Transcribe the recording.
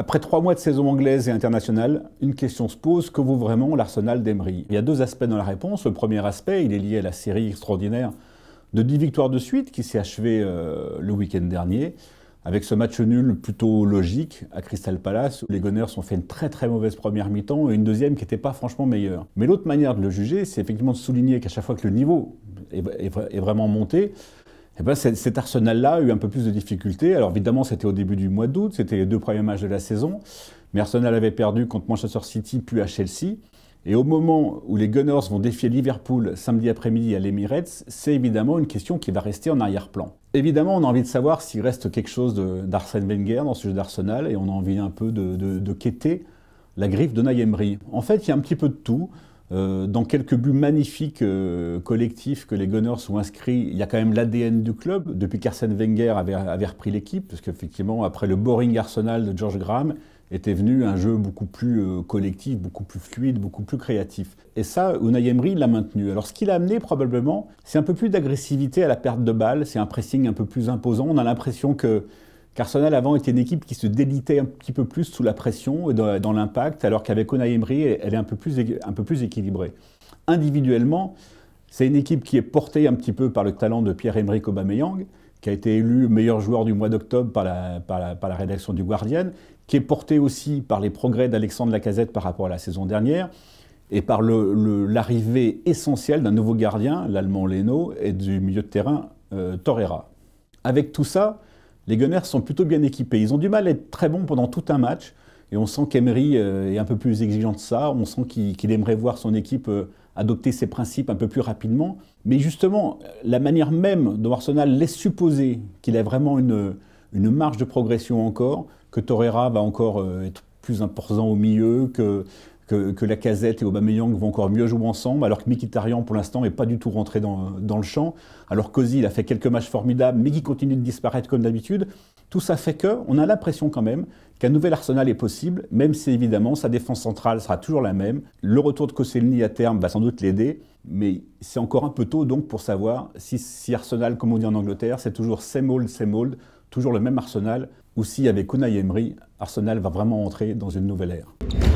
Après trois mois de saison anglaise et internationale, une question se pose, que vaut vraiment l'Arsenal d'Emery? Il y a deux aspects dans la réponse. Le premier aspect, il est lié à la série extraordinaire de 10 victoires de suite qui s'est achevée euh, le week-end dernier, avec ce match nul plutôt logique à Crystal Palace, où les Gunners ont fait une très très mauvaise première mi-temps et une deuxième qui n'était pas franchement meilleure. Mais l'autre manière de le juger, c'est effectivement de souligner qu'à chaque fois que le niveau est vraiment monté, eh ben, cet Arsenal-là a eu un peu plus de difficultés. Alors évidemment, c'était au début du mois d'août, c'était les deux premiers matchs de la saison, mais Arsenal avait perdu contre Manchester City puis à Chelsea. Et au moment où les Gunners vont défier Liverpool samedi après-midi à l'Emirates, c'est évidemment une question qui va rester en arrière-plan. Évidemment, on a envie de savoir s'il reste quelque chose d'Arsène Wenger dans ce jeu d'Arsenal et on a envie un peu de, de, quêter la griffe de Emery. En fait, il y a un petit peu de tout. Euh, dans quelques buts magnifiques euh, collectifs que les Gunners ont inscrits, il y a quand même l'ADN du club, depuis qu'Arsène Wenger avait, repris l'équipe, parce qu'effectivement, après le boring Arsenal de George Graham, était venu un jeu beaucoup plus euh, collectif, beaucoup plus fluide, beaucoup plus créatif. Et ça, Unai Emery l'a maintenu. Alors ce qu'il a amené probablement, c'est un peu plus d'agressivité à la perte de balles, c'est un pressing un peu plus imposant. On a l'impression que Arsenal avant était une équipe qui se délitait un petit peu plus sous la pression et dans, l'impact, alors qu'avec Unai Emery, elle est un peu plus, un peu plus équilibrée. Individuellement, c'est une équipe qui est portée un petit peu par le talent de Pierre-Emerick Aubameyang, qui a été élu meilleur joueur du mois d'octobre par la, par, la, rédaction du Guardian, qui est portée aussi par les progrès d'Alexandre Lacazette par rapport à la saison dernière, et par l'arrivée essentielle d'un nouveau gardien, l'Allemand Leno, et du milieu de terrain euh, Torreira. Avec tout ça, les Gunners sont plutôt bien équipés. Ils ont du mal à être très bons pendant tout un match. Et on sent qu'Emery euh, est un peu plus exigeant de ça. On sent qu'il aimerait voir son équipe euh, adopter ses principes un peu plus rapidement. Mais justement, la manière même dont Arsenal laisse supposer qu'il a vraiment une, une marge de progression encore, que Torreira va encore euh, être plus important au milieu, que que, que Lacazette et Aubameyang vont encore mieux jouer ensemble, alors que Mkhitaryan, pour l'instant, n'est pas du tout rentré dans, le champ, alors qu'Ozil a fait quelques matchs formidables, mais qui continue de disparaître comme d'habitude. Tout ça fait que on a l'impression quand même qu'un nouvel Arsenal est possible, même si évidemment sa défense centrale sera toujours la même. Le retour de Koscielny à terme va sans doute l'aider, mais c'est encore un peu tôt donc pour savoir si, si Arsenal, comme on dit en Angleterre, c'est toujours same old, same old, toujours le même Arsenal, ou si avec Unai Emery, Arsenal va vraiment entrer dans une nouvelle ère.